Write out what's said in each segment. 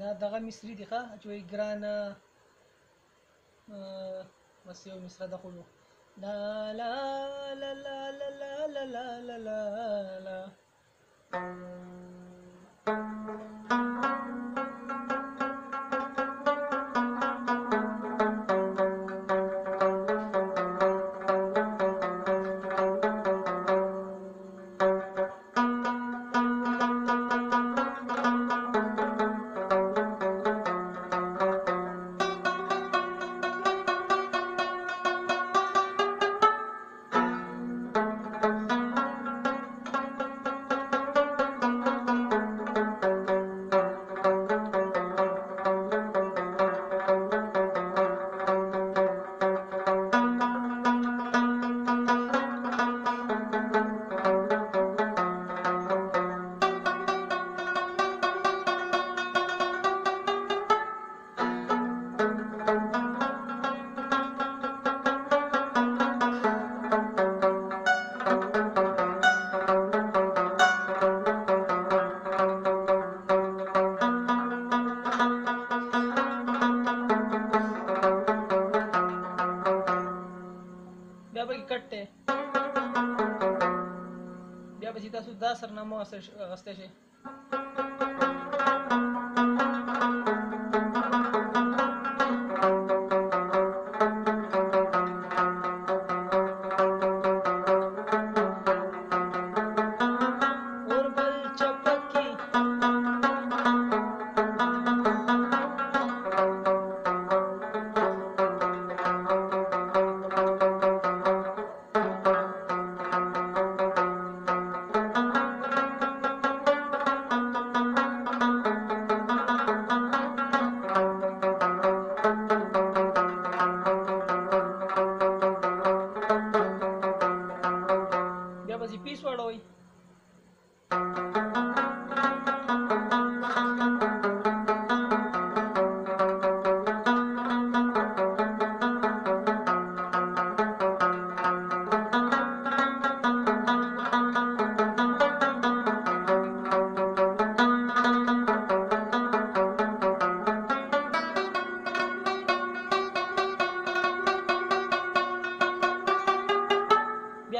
دا دغه مصری دی ښه چې وایي ګرانه بس یو مصره ده خو دا لا لا لا لا لا لا لا لا کټ دی بیا به چې تاسو دا سرنامه اغستی شئ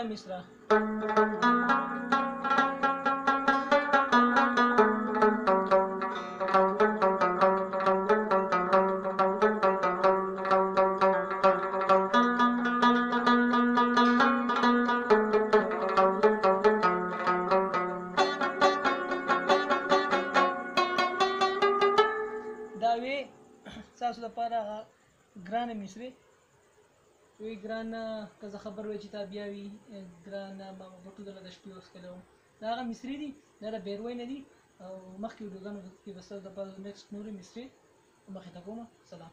मिश्रा تاسو لپاره هغه ګرانه مصري وی ګرانه که زه خبر وای چې تا بیا وي ګرانه ما غوټو دله د شپې وښکلوم دا هغه مصري دي دا د بیروی نه دي او مخکې ویډیوګانو کې به ستاسو لپاره نیکسټ نورې مصري مخې ته کومه سلام